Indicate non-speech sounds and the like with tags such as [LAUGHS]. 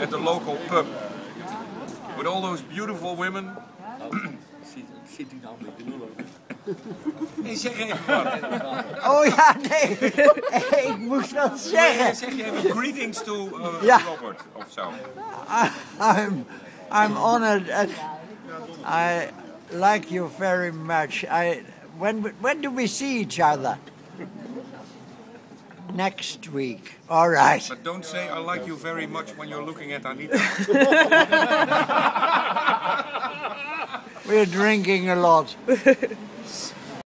at the local pub with all those beautiful women. Zit hij dan met de nul Nee, zeg even wat. Oh ja, nee. ik moest wat zeggen. Zeg je even greetings to uh, Ja. Robert of zo. I'm, I'm honored. And I like you very much. I, when, when do we see each other? Next week. All right. But don't say I like you very much when you're looking at Anita. [LAUGHS] We're drinking a lot. [LAUGHS]